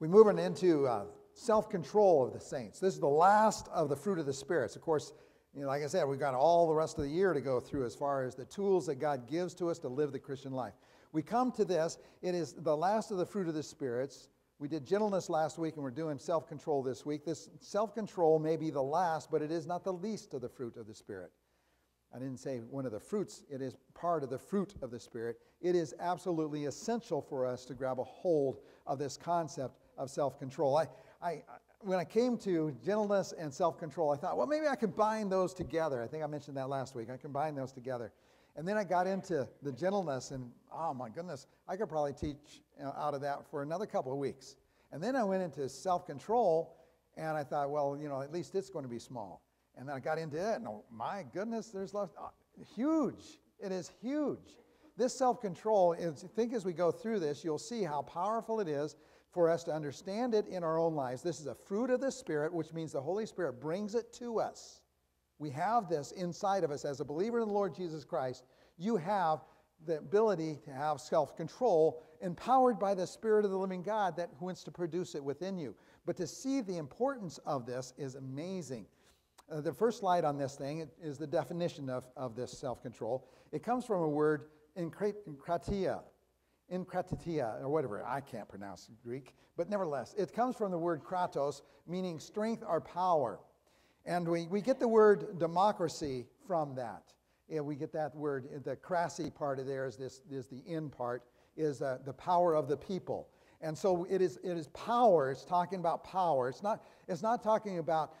We're moving into uh, self control of the saints. This is the last of the fruit of the spirits. Of course, you know, like I said, we've got all the rest of the year to go through as far as the tools that God gives to us to live the Christian life. We come to this, it is the last of the fruit of the spirits. We did gentleness last week and we're doing self control this week. This self control may be the last, but it is not the least of the fruit of the Spirit. I didn't say one of the fruits, it is part of the fruit of the Spirit. It is absolutely essential for us to grab a hold of this concept of self control. I, I, when I came to gentleness and self control, I thought, well, maybe I combine those together. I think I mentioned that last week. I combine those together. And then I got into the gentleness, and oh my goodness, I could probably teach out of that for another couple of weeks. And then I went into self control, and I thought, well, you know, at least it's going to be small. And then I got into it, and oh, my goodness, there's uh, huge. It is huge. This self control, I think as we go through this, you'll see how powerful it is for us to understand it in our own lives. This is a fruit of the Spirit, which means the Holy Spirit brings it to us. We have this inside of us as a believer in the Lord Jesus Christ. You have the ability to have self control empowered by the Spirit of the living God that wants to produce it within you. But to see the importance of this is amazing. Uh, the first slide on this thing is the definition of, of this self control. It comes from a word, enkratia, enkratitia, or whatever. I can't pronounce Greek, but nevertheless, it comes from the word kratos, meaning strength or power. And we, we get the word democracy from that. Yeah, we get that word, the crassy part of there is, this, is the in part, is uh, the power of the people. And so it is, it is power. It's talking about power. It's not, it's not talking about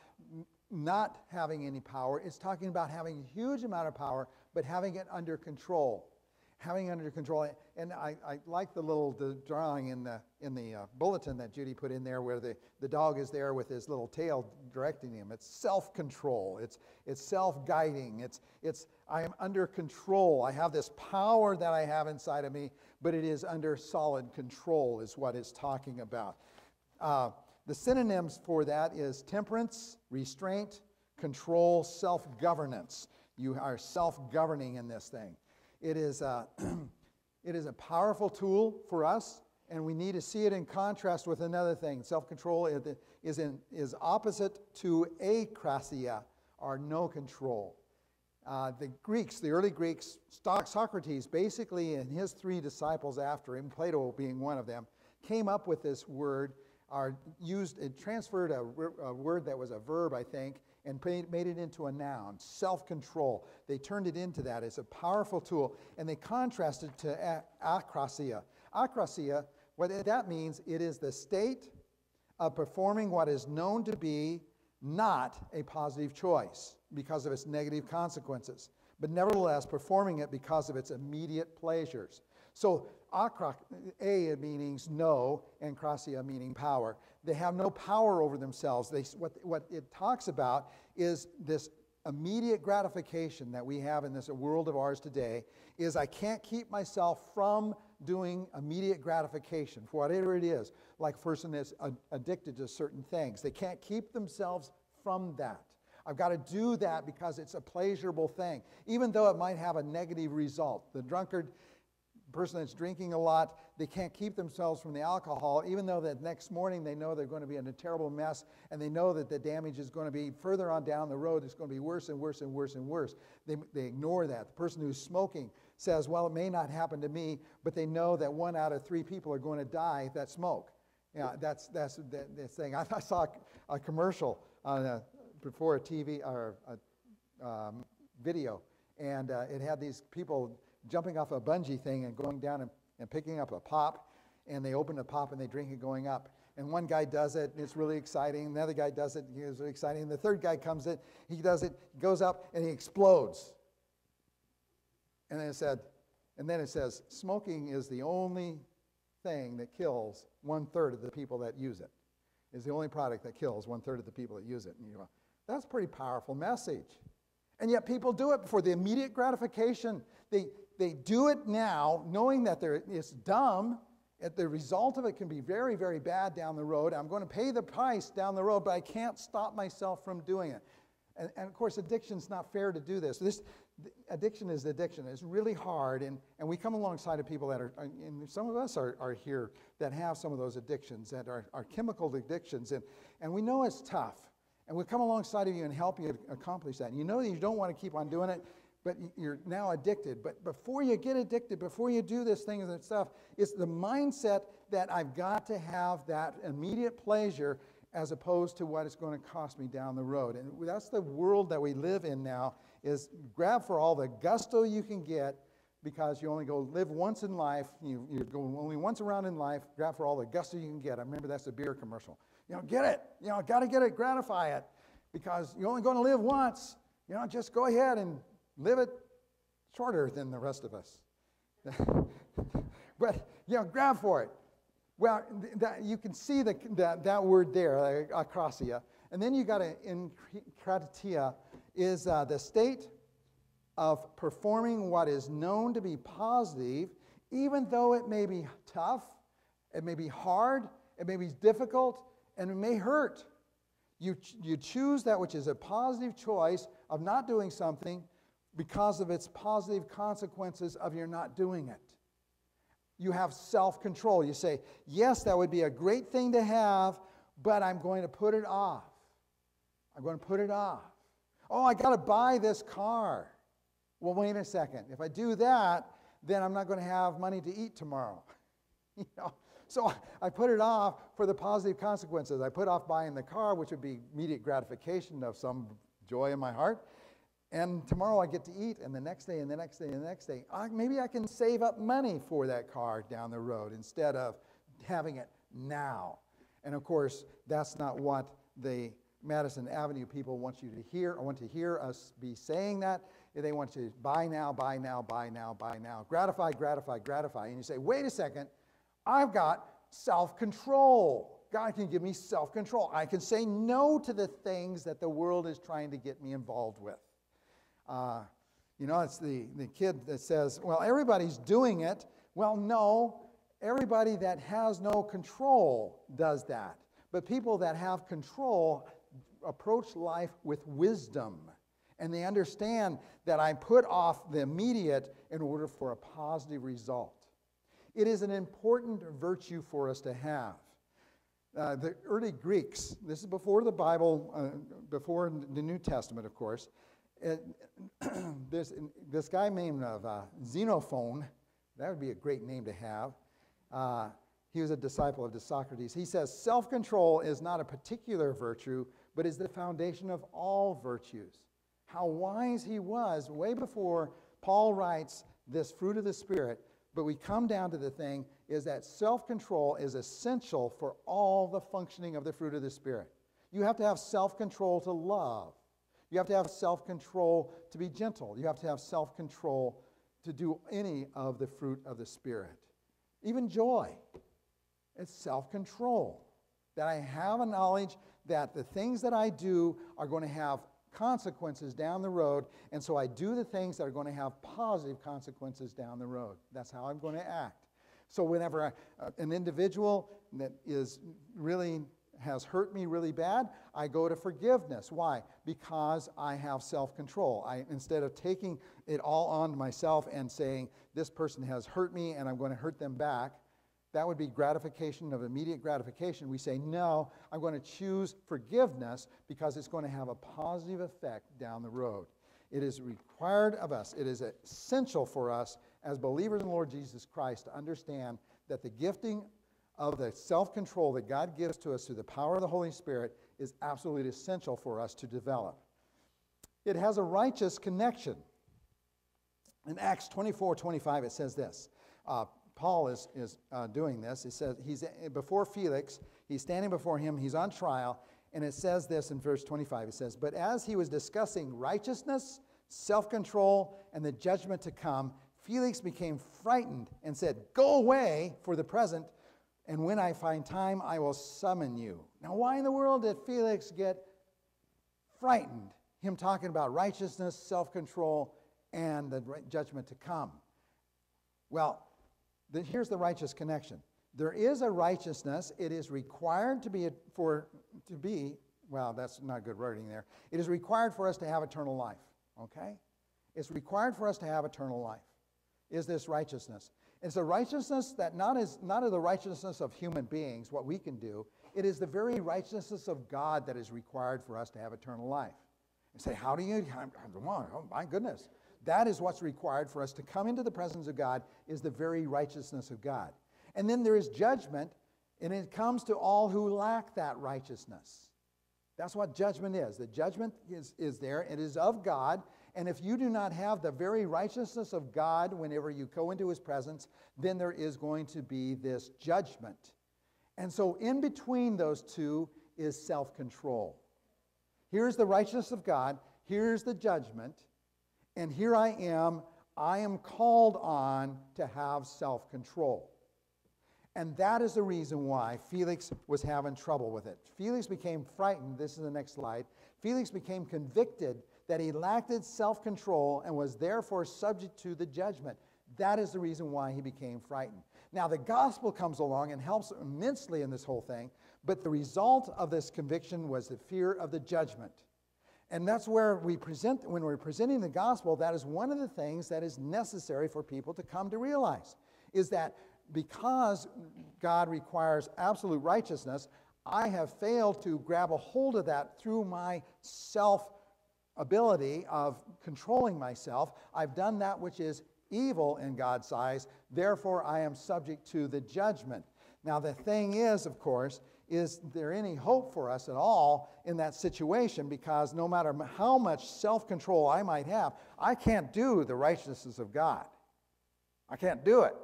not having any power. It's talking about having a huge amount of power, but having it under control. Having under control. And I, I like the little the drawing in the, in the uh, bulletin that Judy put in there where the, the dog is there with his little tail directing him. It's self control, it's, it's self guiding. It's, it's, I am under control. I have this power that I have inside of me, but it is under solid control, is what it's talking about. Uh, the synonyms for that is temperance, restraint, control, self governance. You are self governing in this thing. It is, a, it is a powerful tool for us, and we need to see it in contrast with another thing. Self control is, is opposite to akrasia, or no control. Uh, the Greeks, the early Greeks, Socrates, basically, and his three disciples after him, Plato being one of them, came up with this word are used, it transferred a, a word that was a verb, I think, and made it into a noun, self control. They turned it into that. It's a powerful tool, and they contrasted to akrasia. Akrasia, what that means, it is the state of performing what is known to be not a positive choice because of its negative consequences, but nevertheless performing it because of its immediate pleasures. So akra, a means no, and krasia meaning power. They have no power over themselves. They, what, what it talks about is this immediate gratification that we have in this world of ours today is I can't keep myself from doing immediate gratification for whatever it is, like a person that's addicted to certain things. They can't keep themselves from that. I've got to do that because it's a pleasurable thing, even though it might have a negative result. The drunkard person that's drinking a lot, they can't keep themselves from the alcohol, even though that next morning they know they're going to be in a terrible mess and they know that the damage is going to be further on down the road, it's going to be worse and worse and worse and worse. They, they ignore that. The person who's smoking says, Well, it may not happen to me, but they know that one out of three people are going to die that smoke. Yeah, that's, that's the thing. I, I saw a, a commercial on a, before a TV or a um, video, and uh, it had these people jumping off a bungee thing and going down and, and picking up a pop. And they open the pop and they drink it going up. And one guy does it, and it's really exciting. Another guy does it, and it's really exciting. And the third guy comes in, he does it, goes up, and he explodes. And then it said, and then it says, smoking is the only thing that kills one third of the people that use it. Is the only product that kills one third of the people that use it. And you go, that's a pretty powerful message. And yet people do it for the immediate gratification. They, they do it now knowing that it's dumb. That the result of it can be very, very bad down the road. I'm going to pay the price down the road, but I can't stop myself from doing it. And, and of course, addiction's not fair to do this. This addiction is addiction. It's really hard, and, and we come alongside of people that are, uh, and some of us are, are here that have some of those addictions that are, are chemical addictions, and, and we know it's tough. And we come alongside of you and help you accomplish that. And you know that you don't want to keep on doing it, but you're now addicted. But before you get addicted, before you do this thing and stuff, it's the mindset that I've got to have that immediate pleasure as opposed to what it's going to cost me down the road. And that's the world that we live in now is grab for all the gusto you can get because you only go live once in life. You, you go only once around in life. Grab for all the gusto you can get. I remember that's a beer commercial. You know, get it. You know, got to get it, gratify it because you're only going to live once. You know, just go ahead and live it shorter than the rest of us. but, you know, grab for it. Well, that, you can see the, that, that word there, uh, akrasia. And then you got to, enkratia is uh, the state of performing what is known to be positive, even though it may be tough, it may be hard, it may be difficult, and it may hurt. You, you choose that which is a positive choice of not doing something because of its positive consequences of your not doing it you have self control. You say, Yes, that would be a great thing to have, but I'm going to put it off. I'm going to put it off. Oh, I got to buy this car. Well, wait a second. If I do that, then I'm not going to have money to eat tomorrow. you know? So I put it off for the positive consequences. I put off buying the car, which would be immediate gratification of some joy in my heart. And tomorrow I get to eat, and the next day, and the next day, and the next day. I, maybe I can save up money for that car down the road instead of having it now. And of course, that's not what the Madison Avenue people want you to hear. I want to hear us be saying that. They want to buy now, buy now, buy now, buy now. Gratify, gratify, gratify. And you say, wait a second, I've got self control. God can give me self control. I can say no to the things that the world is trying to get me involved with. Uh, you know, it's the, the kid that says, well, everybody's doing it. Well, no, everybody that has no control does that. But people that have control approach life with wisdom. And they understand that I put off the immediate in order for a positive result. It is an important virtue for us to have. Uh, the early Greeks, this is before the Bible, uh, before the New Testament, of course, this, this guy named of, uh, Xenophon, that would be a great name to have. Uh, he was a disciple of Socrates. He says, Self control is not a particular virtue, but is the foundation of all virtues. How wise he was way before Paul writes this fruit of the Spirit. But we come down to the thing is that self control is essential for all the functioning of the fruit of the Spirit. You have to have self control to love. You have to have self control to be gentle. You have to have self control to do any of the fruit of the Spirit. Even joy, it's self control. That I have a knowledge that the things that I do are going to have consequences down the road, and so I do the things that are going to have positive consequences down the road. That's how I'm going to act. So, whenever I, uh, an individual that is really has hurt me really bad, I go to forgiveness. Why? Because I have self control. I, instead of taking it all on myself and saying, this person has hurt me and I'm going to hurt them back, that would be gratification of immediate gratification. We say, no, I'm going to choose forgiveness because it's going to have a positive effect down the road. It is required of us, it is essential for us as believers in Lord Jesus Christ to understand that the gifting of the self control that God gives to us through the power of the Holy Spirit is absolutely essential for us to develop. It has a righteous connection. In Acts 24 25, it says this. Uh, Paul is, is uh, doing this. He says he's before Felix, he's standing before him, he's on trial, and it says this in verse 25. It says, But as he was discussing righteousness, self control, and the judgment to come, Felix became frightened and said, Go away for the present and when I find time, I will summon you. Now, why in the world did Felix get frightened? Him talking about righteousness, self control, and the judgment to come. Well, the, here's the righteous connection. There is a righteousness. It is required to be for to be well, that's not good wording there. It is required for us to have eternal life, okay? It's required for us to have eternal life, is this righteousness. It's a righteousness that not is not of the righteousness of human beings, what we can do. It is the very righteousness of God that is required for us to have eternal life. And say, how do you? Oh my goodness, that is what's required for us to come into the presence of God. Is the very righteousness of God. And then there is judgment, and it comes to all who lack that righteousness. That's what judgment is. The judgment is, is there. It is of God. And if you do not have the very righteousness of God whenever you go into his presence, then there is going to be this judgment. And so, in between those two is self control. Here's the righteousness of God, here's the judgment, and here I am. I am called on to have self control. And that is the reason why Felix was having trouble with it. Felix became frightened. This is the next slide. Felix became convicted that he lacked self control and was therefore subject to the judgment. That is the reason why he became frightened. Now, the gospel comes along and helps immensely in this whole thing, but the result of this conviction was the fear of the judgment. And that's where we present, when we're presenting the gospel, that is one of the things that is necessary for people to come to realize is that because God requires absolute righteousness, I have failed to grab a hold of that through my self ability of controlling myself. I've done that which is evil in God's eyes. Therefore, I am subject to the judgment. Now, the thing is, of course, is there any hope for us at all in that situation? Because no matter how much self control I might have, I can't do the righteousness of God. I can't do it.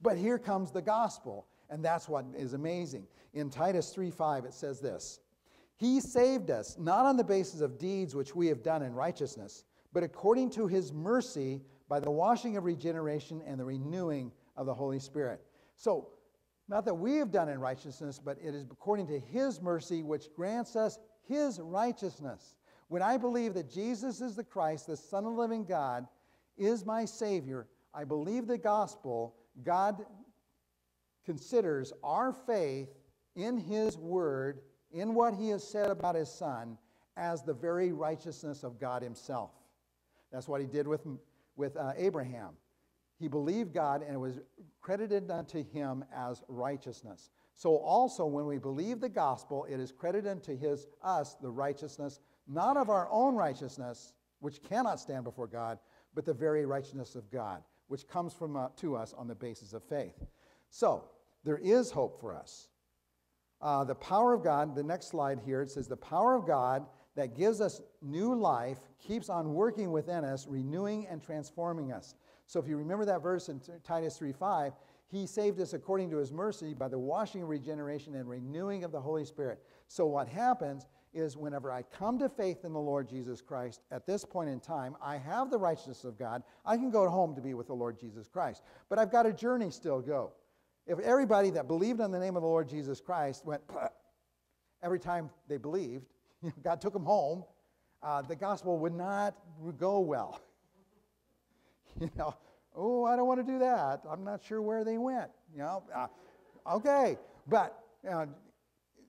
But here comes the gospel, and that's what is amazing. In Titus 3:5 it says this: He saved us not on the basis of deeds which we have done in righteousness, but according to his mercy by the washing of regeneration and the renewing of the Holy Spirit. So, not that we have done in righteousness, but it is according to his mercy which grants us his righteousness. When I believe that Jesus is the Christ, the Son of the living God, is my Savior, I believe the gospel God considers our faith in His Word, in what He has said about His Son, as the very righteousness of God Himself. That's what He did with, with uh, Abraham. He believed God and it was credited unto him as righteousness. So also when we believe the gospel, it is credited unto his us the righteousness, not of our own righteousness, which cannot stand before God, but the very righteousness of God which comes from, uh, to us on the basis of faith. So, there is hope for us. Uh, the power of God, the next slide here, it says, The power of God that gives us new life keeps on working within us, renewing and transforming us. So, if you remember that verse in Titus 3:5, He saved us according to His mercy by the washing of regeneration and renewing of the Holy Spirit. So, what happens is whenever I come to faith in the Lord Jesus Christ at this point in time, I have the righteousness of God. I can go home to be with the Lord Jesus Christ. But I've got a journey still go. If everybody that believed on the name of the Lord Jesus Christ went every time they believed, God took them home, uh, the gospel would not go well. you know, oh, I don't want to do that. I'm not sure where they went. You know, uh, okay, but uh,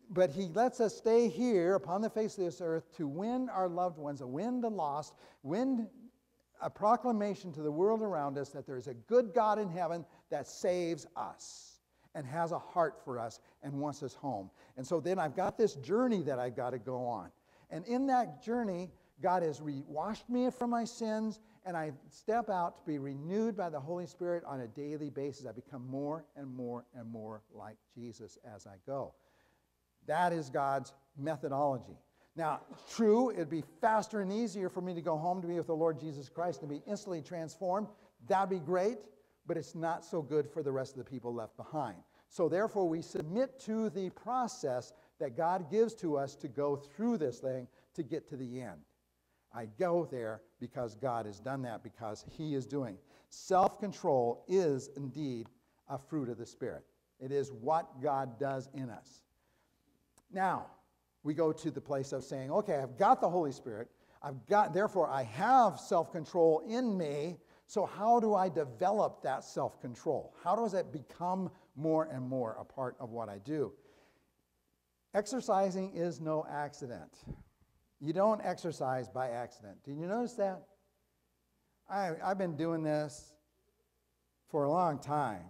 but he lets us stay here upon the face of this earth to win our loved ones, to win the lost, win a proclamation to the world around us that there's a good God in heaven that saves us and has a heart for us and wants us home. And so then I've got this journey that I've got to go on. And in that journey, God has re- washed me from my sins, and I step out to be renewed by the Holy Spirit on a daily basis. I become more and more and more like Jesus as I go. That is God's methodology. Now, true, it'd be faster and easier for me to go home to be with the Lord Jesus Christ and be instantly transformed. That'd be great, but it's not so good for the rest of the people left behind. So, therefore, we submit to the process that God gives to us to go through this thing to get to the end. I go there because God has done that, because He is doing. Self control is indeed a fruit of the Spirit, it is what God does in us. Now, we go to the place of saying, okay, I've got the Holy Spirit. I've got, therefore, I have self control in me. So, how do I develop that self control? How does it become more and more a part of what I do? Exercising is no accident. You don't exercise by accident. Did you notice that? I, I've been doing this for a long time.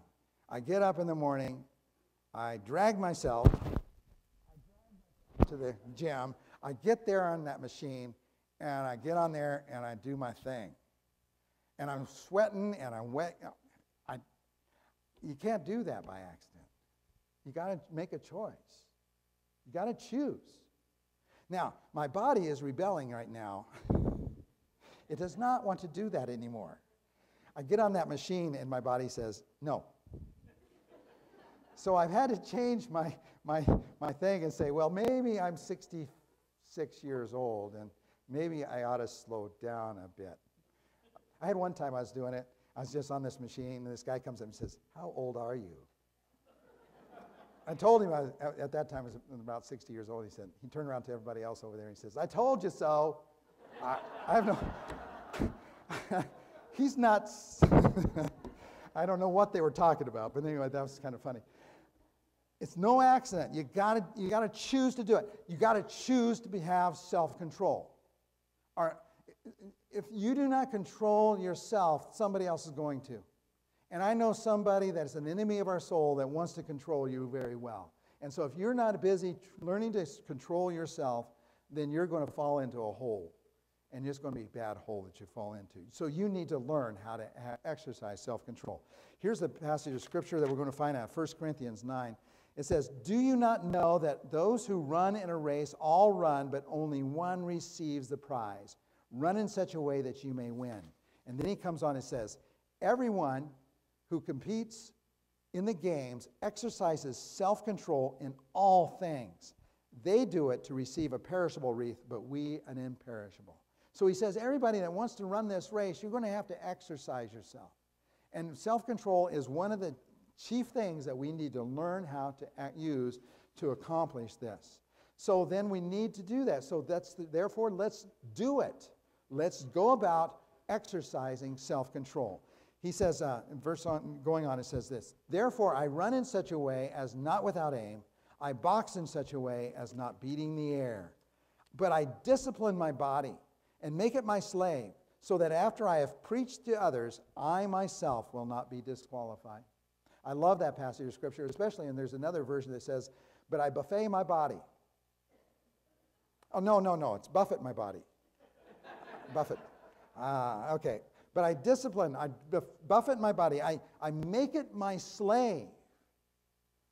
I get up in the morning, I drag myself to the gym, I get there on that machine, and I get on there and I do my thing. And I'm sweating and I'm wet. I, you can't do that by accident. You got to make a choice. You got to choose. Now, my body is rebelling right now. it does not want to do that anymore. I get on that machine and my body says, no. so I've had to change my, my, my thing and say, well, maybe I'm 66 years old and maybe I ought to slow down a bit. I had one time I was doing it. I was just on this machine, and this guy comes up and says, How old are you? I told him I at that time I was about 60 years old. He said, he turned around to everybody else over there and he says, I told you so. I, I have no, he's not, I don't know what they were talking about, but anyway, that was kind of funny. It's no accident. You gotta, you gotta choose to do it. You gotta choose to have self-control. If you do not control yourself, somebody else is going to. And I know somebody that's an enemy of our soul that wants to control you very well. And so if you're not busy learning to control yourself, then you're going to fall into a hole. And it's going to be a bad hole that you fall into. So you need to learn how to exercise self control. Here's the passage of scripture that we're going to find out 1 Corinthians 9. It says, Do you not know that those who run in a race all run, but only one receives the prize? Run in such a way that you may win. And then he comes on and says, Everyone who competes in the games exercises self control in all things. They do it to receive a perishable wreath, but we an imperishable. So he says, everybody that wants to run this race, you're going to have to exercise yourself. And self control is one of the chief things that we need to learn how to use to accomplish this. So then we need to do that. So that's the, therefore let's do it. Let's go about exercising self control. He says, uh, in verse on, going on, it says this Therefore, I run in such a way as not without aim, I box in such a way as not beating the air. But I discipline my body and make it my slave, so that after I have preached to others, I myself will not be disqualified. I love that passage of scripture, especially, and there's another version that says, But I buffet my body. Oh, no, no, no, it's buffet my body. Buffet. Ah, okay. But I discipline, I buffet my body, I, I make it my slave.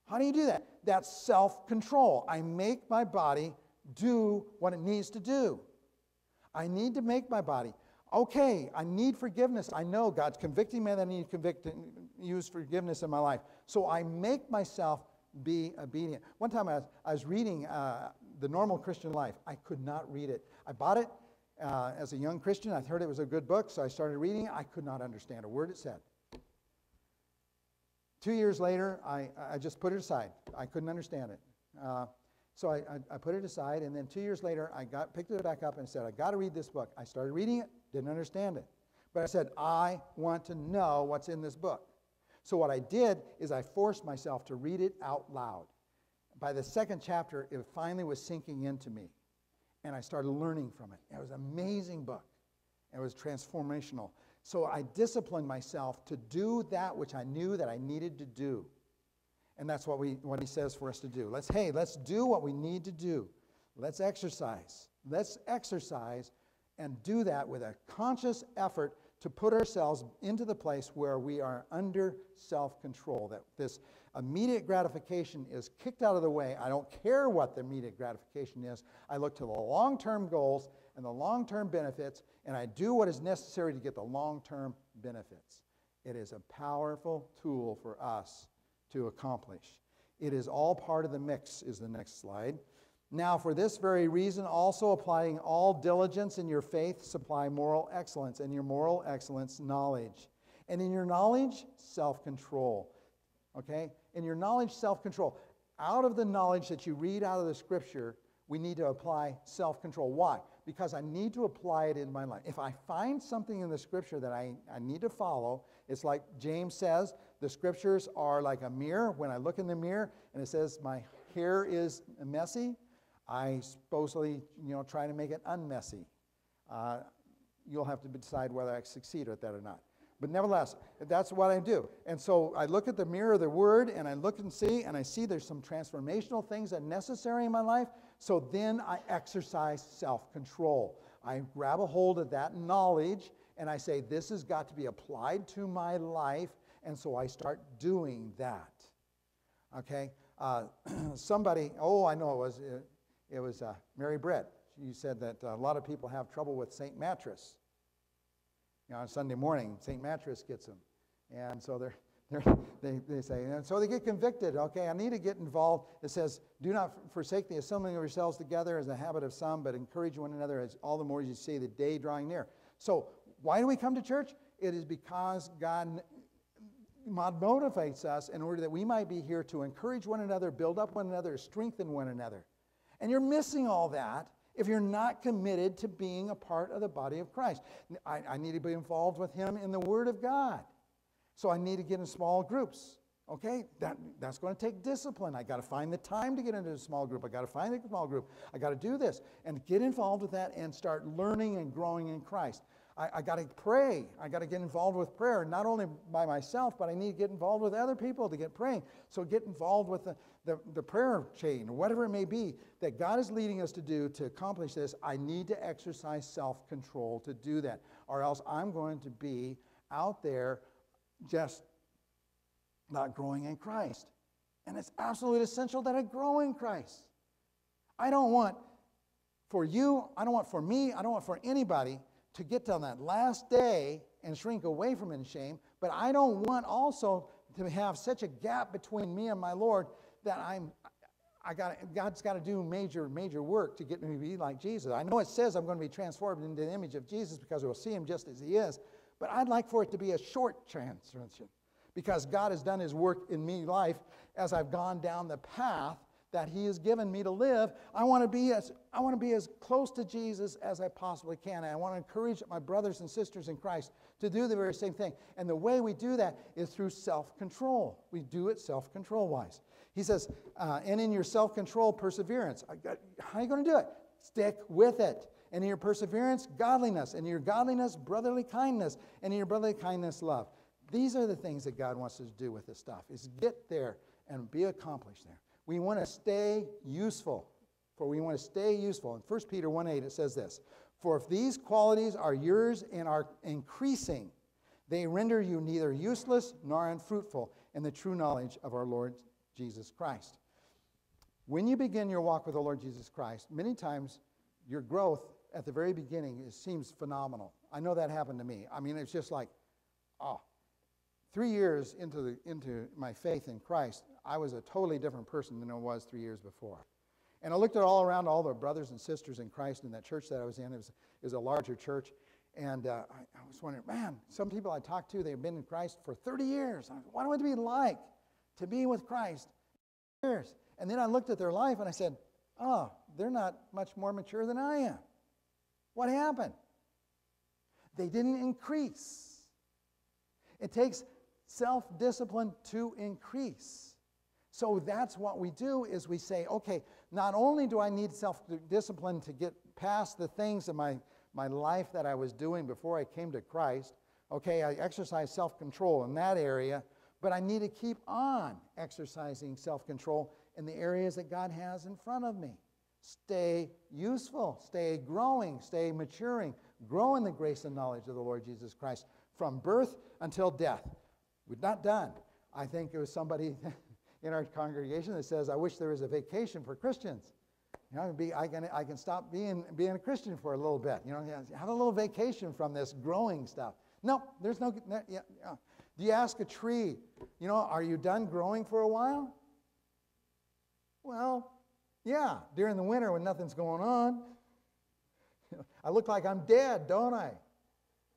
How do you do that? That's self control. I make my body do what it needs to do. I need to make my body. Okay, I need forgiveness. I know God's convicting me that I need to convict, use forgiveness in my life. So I make myself be obedient. One time I was, I was reading uh, The Normal Christian Life. I could not read it. I bought it uh, as a young Christian. I heard it was a good book, so I started reading. I could not understand a word it said. Two years later, I, I just put it aside. I couldn't understand it. Uh, so I, I, I, put it aside, and then two years later, I got, picked it back up and said, I got to read this book. I started reading it, didn't understand it. But I said, I want to know what's in this book. So what I did is I forced myself to read it out loud. By the second chapter, it finally was sinking into me and I started learning from it. It was an amazing book. It was transformational. So I disciplined myself to do that which I knew that I needed to do. And that's what, we, what he says for us to do. Let's, hey, let's do what we need to do. Let's exercise. Let's exercise and do that with a conscious effort to put ourselves into the place where we are under self control. That this immediate gratification is kicked out of the way. I don't care what the immediate gratification is. I look to the long term goals and the long term benefits, and I do what is necessary to get the long term benefits. It is a powerful tool for us to accomplish. It is all part of the mix, is the next slide. Now, for this very reason, also applying all diligence in your faith, supply moral excellence, and your moral excellence, knowledge. And in your knowledge, self control. Okay? In your knowledge, self control. Out of the knowledge that you read out of the scripture, we need to apply self control. Why? Because I need to apply it in my life. If I find something in the scripture that I, I need to follow, it's like James says the scriptures are like a mirror. When I look in the mirror and it says, My hair is messy, I supposedly, you know, try to make it unmessy. Uh, you'll have to decide whether I succeed at that or not. But nevertheless, that's what I do. And so I look at the mirror of the Word and I look and see, and I see there's some transformational things that are necessary in my life. So then I exercise self control. I grab a hold of that knowledge and I say, this has got to be applied to my life. And so I start doing that. Okay? Uh, somebody, oh, I know it was, it, it was uh, Mary Brett. She said that a lot of people have trouble with St. Mattress. You know, on Sunday morning, St. Mattress gets them. And so they're, they're, they, they say, and so they get convicted. Okay, I need to get involved. It says, do not forsake the assembling of yourselves together as a habit of some, but encourage one another as all the more as you see the day drawing near. So why do we come to church? It is because God motivates us in order that we might be here to encourage one another, build up one another, strengthen one another. And you're missing all that if you're not committed to being a part of the body of Christ. I, I, need to be involved with Him in the Word of God. So I need to get in small groups. Okay, that, that's going to take discipline. I got to find the time to get into a small group. I got to find a small group. I got to do this and get involved with that and start learning and growing in Christ. I, I got to pray. I got to get involved with prayer, not only by myself, but I need to get involved with other people to get praying. So get involved with the, the, the prayer chain, whatever it may be that God is leading us to do to accomplish this. I need to exercise self control to do that, or else I'm going to be out there just not growing in Christ. And it's absolutely essential that I grow in Christ. I don't want for you, I don't want for me, I don't want for anybody to get to that last day and shrink away from in shame, but I don't want also to have such a gap between me and my Lord that I'm I got God's got to do major, major work to get me to be like Jesus. I know it says I'm going to be transformed into the image of Jesus because we'll see him just as he is, but I'd like for it to be a short transition because God has done his work in me life as I've gone down the path that he has given me to live. I want to be as I want to be as close to Jesus as I possibly can. And I want to encourage my brothers and sisters in Christ to do the very same thing. And the way we do that is through self-control. We do it self-control wise. He says, uh, and in your self-control, perseverance. How are you going to do it? Stick with it. And in your perseverance, godliness. And in your godliness, brotherly kindness. And in your brotherly kindness, love. These are the things that God wants us to do with this stuff, is get there and be accomplished there. We want to stay useful. For we want to stay useful. In 1 Peter 1 8, it says this For if these qualities are yours and are increasing, they render you neither useless nor unfruitful in the true knowledge of our Lord Jesus Christ. When you begin your walk with the Lord Jesus Christ, many times your growth at the very beginning is, seems phenomenal. I know that happened to me. I mean, it's just like, oh, three years into, the, into my faith in Christ, I was a totally different person than I was three years before. And I looked at all around all the brothers and sisters in Christ in that church that I was in. It was, it was a larger church. And uh, I, I, was wondering, man, some people I talked to, they've been in Christ for 30 years. What would it be like to be with Christ years? And then I looked at their life and I said, oh, they're not much more mature than I am. What happened? They didn't increase. It takes self-discipline to increase. So that's what we do is we say, okay, not only do I need self-discipline to get past the things in my, my life that I was doing before I came to Christ, okay, I exercise self-control in that area, but I need to keep on exercising self-control in the areas that God has in front of me. Stay useful, stay growing, stay maturing, grow in the grace and knowledge of the Lord Jesus Christ from birth until death. We're not done. I think it was somebody in our congregation that says, I wish there was a vacation for Christians. You know, be, I, can, I can stop being, being a Christian for a little bit. You know, have a little vacation from this growing stuff. No, there's no. no yeah, yeah. Do you ask a tree, you know, are you done growing for a while? Well, yeah, during the winter when nothing's going on. I look like I'm dead, don't I?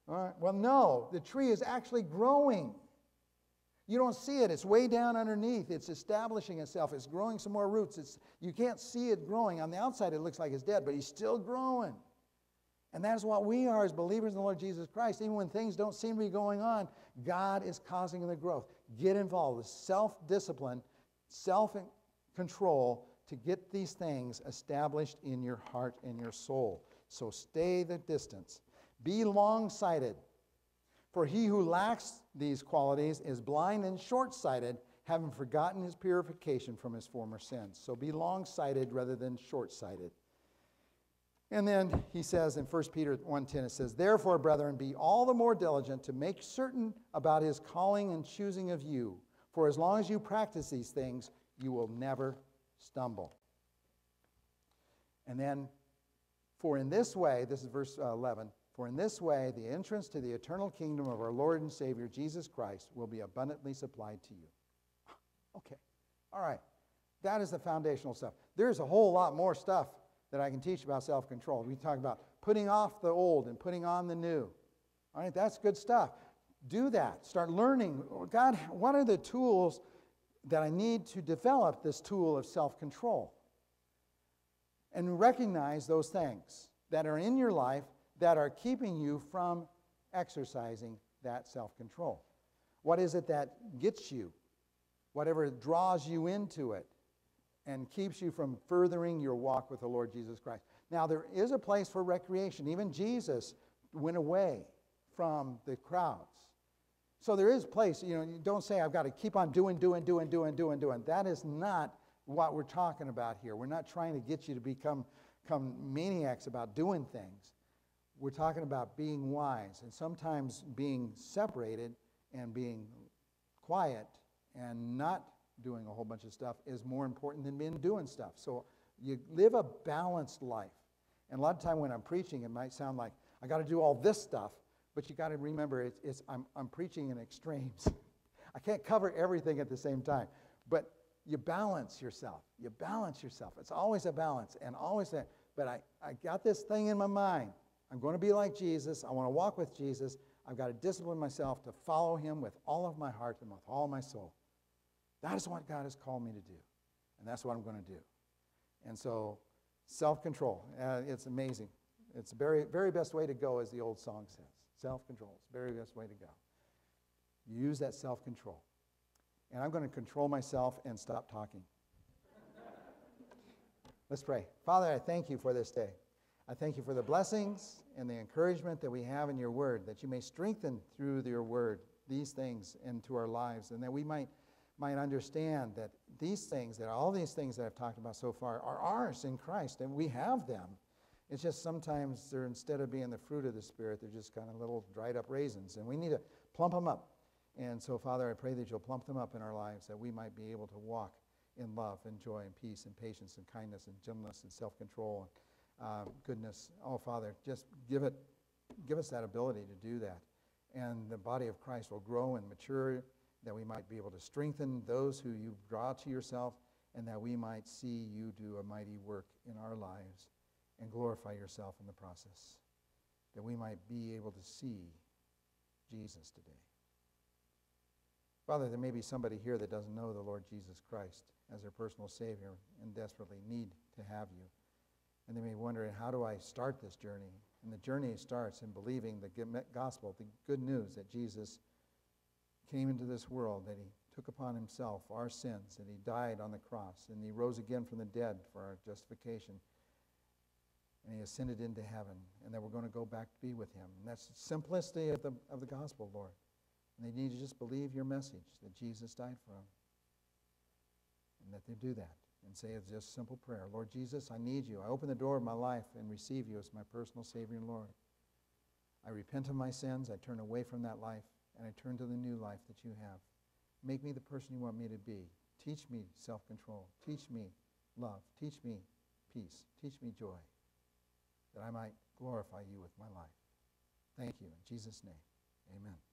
All right. Well, no, the tree is actually growing. You don't see it. It's way down underneath. It's establishing itself. It's growing some more roots. It's, you can't see it growing. On the outside, it looks like it's dead, but he's still growing. And that is what we are as believers in the Lord Jesus Christ. Even when things don't seem to be going on, God is causing the growth. Get involved with self discipline, self control to get these things established in your heart and your soul. So stay the distance. Be long sighted. For he who lacks these qualities is blind and short sighted, having forgotten his purification from his former sins. So be long sighted rather than short sighted. And then he says in 1 Peter 1:10 it says, "Therefore, brethren, be all the more diligent to make certain about his calling and choosing of you, for as long as you practice these things, you will never stumble." And then for in this way, this is verse uh, 11, for in this way the entrance to the eternal kingdom of our Lord and Savior Jesus Christ will be abundantly supplied to you. Okay. All right. That is the foundational stuff. There's a whole lot more stuff that I can teach about self control. We talk about putting off the old and putting on the new. All right, that's good stuff. Do that. Start learning. Oh, God, what are the tools that I need to develop this tool of self control? And recognize those things that are in your life that are keeping you from exercising that self control. What is it that gets you? Whatever draws you into it and keeps you from furthering your walk with the Lord Jesus Christ. Now, there is a place for recreation. Even Jesus went away from the crowds. So there is a place, you know, you don't say, I've got to keep on doing, doing, doing, doing, doing, doing. That is not what we're talking about here. We're not trying to get you to become, become maniacs about doing things. We're talking about being wise and sometimes being separated and being quiet and not doing a whole bunch of stuff is more important than being doing stuff. So you live a balanced life. And a lot of time when I'm preaching, it might sound like I got to do all this stuff, but you got to remember it's, it's I'm, I'm preaching in extremes. I can't cover everything at the same time, but you balance yourself. You balance yourself. It's always a balance and always that. But I, I got this thing in my mind. I'm going to be like Jesus. I want to walk with Jesus. I've got to discipline myself to follow him with all of my heart and with all my soul. That is what God has called me to do. And that's what I'm going to do. And so, self control, uh, it's amazing. It's the very, very best way to go, as the old song says. Self control is the very best way to go. Use that self control. And I'm going to control myself and stop talking. Let's pray. Father, I thank you for this day. I thank you for the blessings and the encouragement that we have in your word, that you may strengthen through your word these things into our lives, and that we might might understand that these things, that all these things that I've talked about so far, are ours in Christ, and we have them. It's just sometimes they're, instead of being the fruit of the Spirit, they're just kind of little dried up raisins, and we need to plump them up. And so, Father, I pray that you'll plump them up in our lives, that we might be able to walk in love and joy and peace and patience and kindness and gentleness and self control uh, goodness. Oh, Father, just give, it, give us that ability to do that. And the body of Christ will grow and mature that we might be able to strengthen those who you draw to yourself, and that we might see you do a mighty work in our lives and glorify yourself in the process. That we might be able to see Jesus today. Father, there may be somebody here that doesn't know the Lord Jesus Christ as their personal Savior and desperately need to have you. And they may wonder, how do I start this journey? And the journey starts in believing the gospel, the good news that Jesus came into this world, that he took upon himself our sins, that he died on the cross, and he rose again from the dead for our justification, and he ascended into heaven, and that we're going to go back to be with him. And that's the simplicity of the, of the gospel, Lord. And they need to just believe your message that Jesus died for them. And that they do that and say it's just simple prayer. Lord Jesus, I need you. I open the door of my life and receive you as my personal Savior and Lord. I repent of my sins. I turn away from that life and I turn to the new life that you have. Make me the person you want me to be. Teach me self control. Teach me love. Teach me peace. Teach me joy, that I might glorify you with my life. Thank you. In Jesus' name, amen.